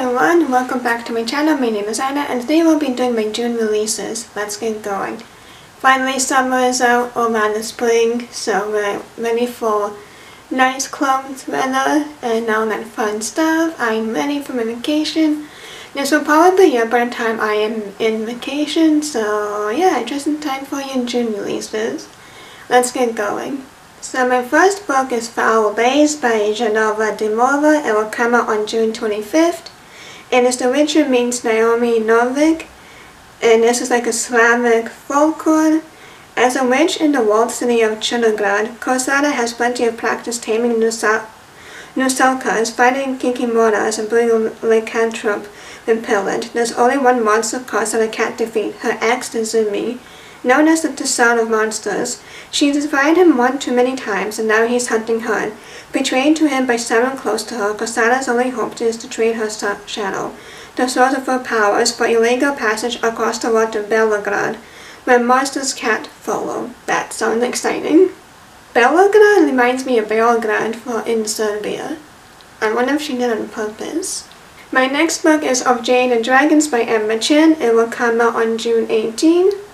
everyone, welcome back to my channel. My name is Anna and today we'll be doing my June releases. Let's get going. Finally summer is out, or rather spring, so we're ready for nice clothes weather and all that fun stuff. I'm ready for my vacation. This will probably be by the time I am in vacation, so yeah, just in time for your June releases. Let's get going. So my first book is Foul Days by Genoveva Dimova. It will come out on June 25th. And it's the Witcher meets Naomi Novik. And this is like a Slavic folklore. As a witch in the walled city of Chernograd, Kosara has plenty of practice taming rusalkas, fighting Kikimoras, and bringing lycanthrope when pillaged. There's only one monster Kosara can't defeat, her ex, the Zmey. Known as the Toussaint of Monsters, she defied him one too many times, and now he's hunting her. Betrayed to him by someone close to her, Kosara's only hope is to trade her shadow, the source of her powers, for illegal passage across the world to Belograd, where monsters can't follow. That sounds exciting. Belograd reminds me of Belgrade in Serbia. I wonder if she did it on purpose. My next book is Of Jade and Dragons by Amber Chen. It will come out on June 18.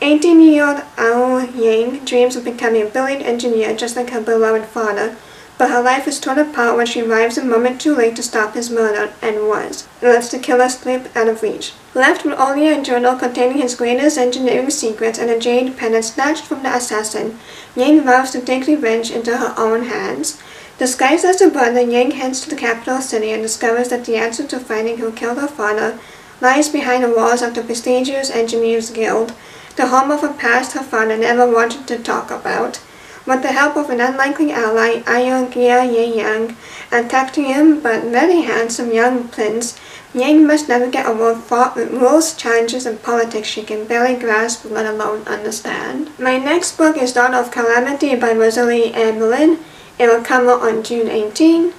18-year-old Ao Yang dreams of becoming a brilliant engineer just like her beloved father, but her life is torn apart when she arrives a moment too late to stop his murder, and was. It lets the killer slip out of reach. Left with only a journal containing his greatest engineering secrets and a jade pendant snatched from the assassin, Yang vows to take revenge into her own hands. Disguised as a brother, Yang heads to the capital city and discovers that the answer to finding who killed her father lies behind the walls of the prestigious Engineers Guild, the home of a past her father never wanted to talk about. With the help of an unlikely ally, Ayogia Ye Yang, and him but very handsome young prince, Yang must navigate a world fraught with rules, challenges, and politics she can barely grasp, let alone understand. My next book is Daughter of Calamity by Rosalie M. Lin. It will come out on June 18.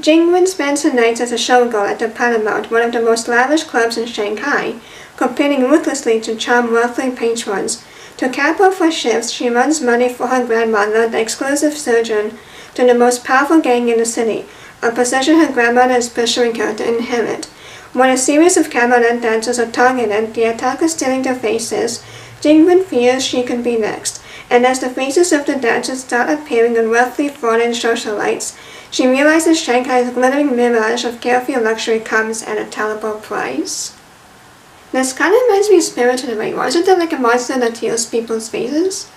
Jingwen spends her nights as a showgirl at the Paramount, one of the most lavish clubs in Shanghai, competing ruthlessly to charm wealthy patrons. To cap off her shifts, she runs money for her grandmother, the exclusive surgeon, to the most powerful gang in the city, a position her grandmother is pressuring her to inherit. When a series of cabaret dancers are targeted, the attackers stealing their faces, Jingwen fears she could be next, and as the faces of the dancers start appearing on wealthy foreign socialites, she realizes Shanghai's glittering mirage of carefree luxury comes at a terrible price. This kind of reminds me of Spirited Away. Why isn't there like a monster that steals people's faces?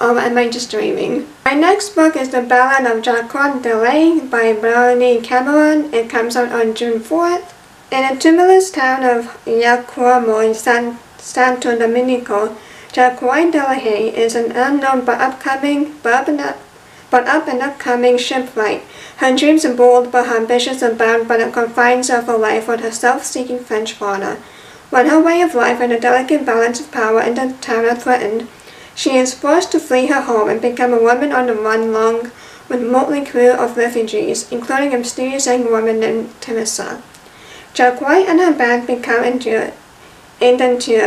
Or am I just dreaming? My next book is The Ballad of Jacquotte Delahaye by Briony Cameron. It comes out on June 4th. In the tumultuous town of Yacuamo, San, Santo Dominico, Jacquotte Delahaye is an unknown but upcoming up, but up and upcoming shipwright. Her dreams are bold, but her ambitions are bound by the confines of her life with her self-seeking French father. When her way of life and the delicate balance of power in the town are threatened, she is forced to flee her home and become a woman on the run along with a motley crew of refugees, including a mysterious young woman named Teresa. Jacques and her band become endured,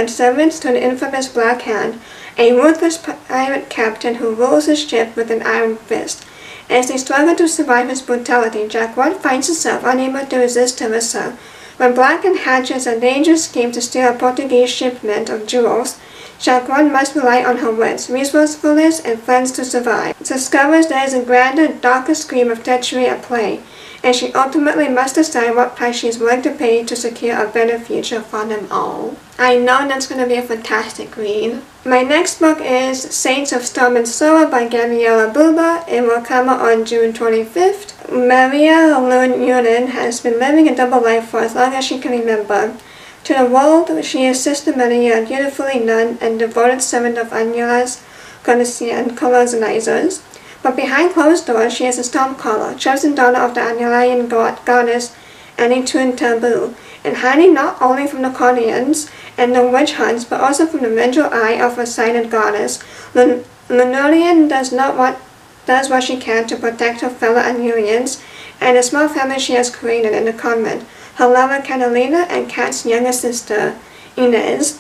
servants to the infamous Black Hand, a ruthless pirate captain who rules his ship with an iron fist. As they struggle to survive his brutality, Jacques finds himself unable to resist Teresa, when Black and hatches a dangerous scheme to steal a Portuguese shipment of jewels, Jacques must rely on her wits, resourcefulness, and friends to survive. Discovers there is a grander, darker scheme of treachery at play, and she ultimately must decide what price she's willing to pay to secure a better future for them all. I know that's going to be a fantastic read. My next book is Saints of Storm and Sorrow by Gabriella Buba. It will come out on June 25th. Maria Lune has been living a double life for as long as she can remember. To the world, she is Sister Maria, dutifully nun and devoted servant of Anula's and colonizers. But behind closed doors, she is a stormcaller, chosen daughter of the Anulayan god, goddess Anitun Tabu, and hiding not only from the Cordians and the witch hunts, but also from the vengeful eye of a sighted goddess. Lunarian does not what does what she can to protect her fellow Anulians and the small family she has created in the convent, her lover Catalina and Kat's younger sister, Inez.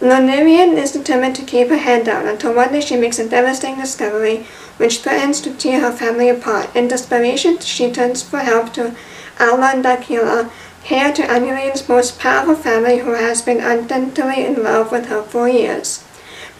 Lunarian is determined to keep her head down until one day she makes a devastating discovery which threatens to tear her family apart. In desperation, she turns for help to Alan Dakila, heir to Anneline's most powerful family who has been ardently in love with her for years.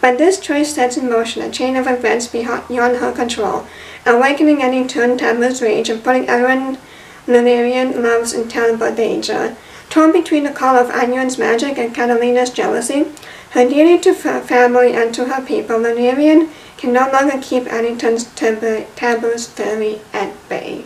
But this choice sets in motion a chain of events beyond her control, awakening Anitun Tabu's rage and putting everyone Lunarian loves in terrible danger. Torn between the call of Annion's magic and Catalina's jealousy, her duty to her family and to her people, Lunarian can no longer keep Addington's taboos firmly at bay.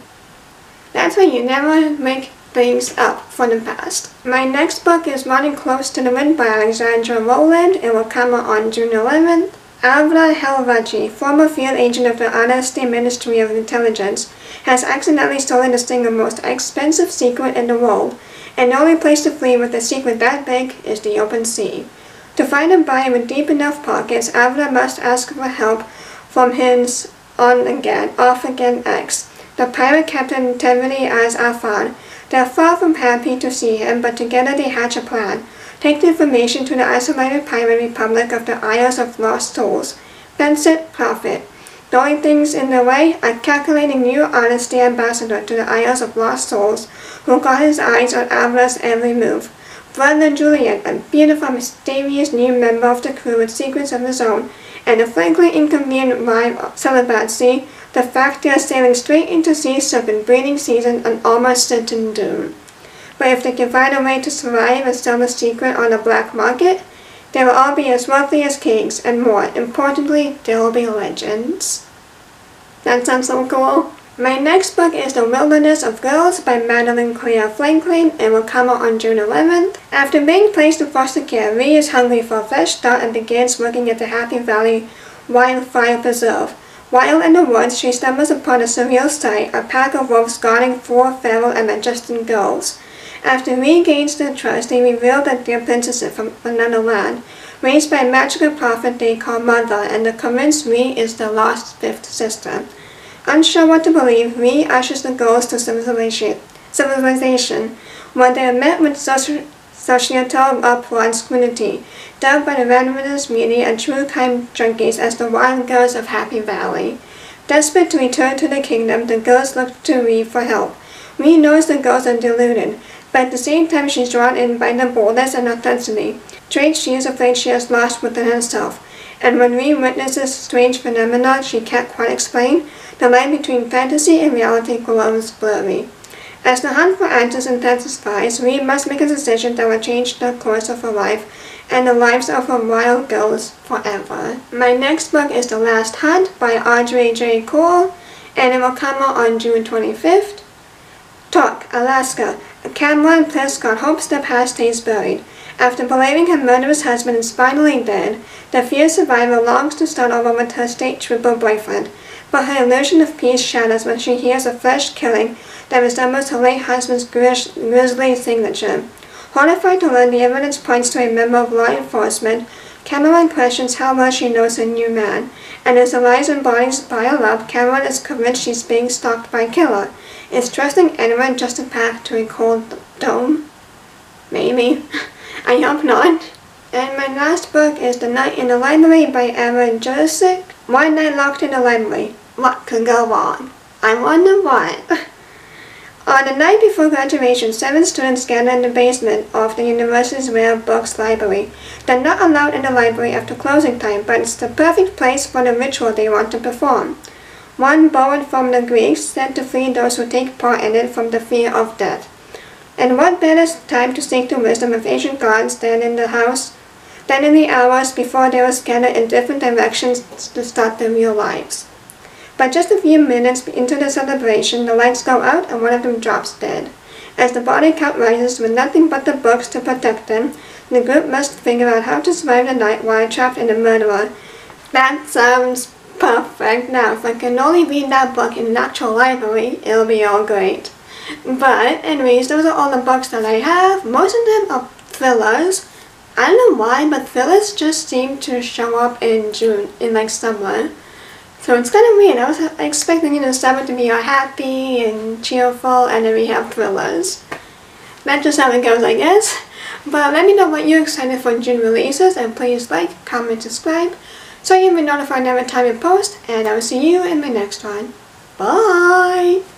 That's why you never make things up from the past. My next book is Running Close to the Wind by Alexandra Rowland. It will come out on June 11th. Avra Helvaci, former field agent of the Honesty Ministry of Intelligence, has accidentally stolen the single most expensive secret in the world, and the only place to flee with a secret that big is the open sea. To find a buyer with deep enough pockets, Avra must ask for help from his on-again, off-again ex, the pirate captain Tevri as Afan. They are far from happy to see him, but together they hatch a plan. Take the information to the isolated pirate republic of the Isles of Lost Souls. Fence it, profit. Only things in the way, a calculating new honesty ambassador to the Isles of Lost Souls, who got his eyes on Avra's every move. Brother Julian, a beautiful, mysterious new member of the crew with secrets of his own, and a frankly inconvenient wife of celibacy, the fact they are sailing straight into sea serpent breeding season and almost certain doom. But if they can find a way to survive and sell the secret on the black market, they will all be as wealthy as kings, and more importantly, they will be legends. That sounds so cool. My next book is The Wilderness of Girls by Madeline Claire Franklin and will come out on June 11th. After being placed in foster care, Ree is hungry for a fresh start and begins working at the Happy Valley Wildfire Preserve. While in the woods, she stumbles upon a surreal sight, a pack of wolves guarding four feral and majestic girls. After Ree gains their trust, they reveal that they're princesses from another land, raised by a magical prophet they call Mother, and the convinced Ree is the lost fifth sister. Unsure what to believe, Ree ushers the girls to civilization, civilization where they are met with societal uproar scrutiny, dubbed by the venomous media and true crime junkies as the wild girls of Happy Valley. Desperate to return to the kingdom, the girls look to Ree for help. Ree knows the girls are deluded, but at the same time she's drawn in by the boldness and authenticity, traits she is afraid she has lost within herself. And when Ree witnesses strange phenomena she can't quite explain, the line between fantasy and reality grows blurry. As the hunt for answers intensifies, we must make a decision that will change the course of her life and the lives of her wild girls forever. My next book is The Last Hunt by Audrey J. Cole, and it will come out on June 25th. Talk, Alaska. Cameron Prescott hopes the past stays buried. After believing her murderous husband is finally dead, the fierce survivor longs to start over with her state trooper boyfriend, but her illusion of peace shatters when she hears a fresh killing that resembles her late husband's grisly signature. Horrified to learn the evidence points to a member of law enforcement, Cameron questions how well she knows her new man, and as Eliza embodies pile up, Cameron is convinced she's being stalked by a killer. Is trusting anyone just a path to a cold dome? Maybe. I hope not. And my last book is The Night in the Library by Aaron Jurczyk. One night locked in the library. What could go wrong? I wonder what. On the night before graduation, seven students gather in the basement of the university's rare books library. They're not allowed in the library after closing time, but it's the perfect place for the ritual they want to perform. One borrowed from the Greeks, said to free those who take part in it from the fear of death. And what better time to seek the wisdom of ancient gods than in the house than in the hours before they were scattered in different directions to start their real lives. But just a few minutes into the celebration, the lights go out and one of them drops dead. As the body count rises with nothing but the books to protect them, the group must figure out how to survive the night while trapped in a murderer. That sounds perfect. Now, if I can only read that book in an actual library, it'll be all great. But anyways, those are all the books that I have. Most of them are thrillers. I don't know why, but thrillers just seem to show up in June, in like summer. So it's kind of weird. I was expecting, you know, summer to be all happy and cheerful, and then we have thrillers. That's just how it goes, I guess. But let me know what you're excited for June releases, and please like, comment, subscribe, so you'll be notified every time I post, and I will see you in my next one. Bye!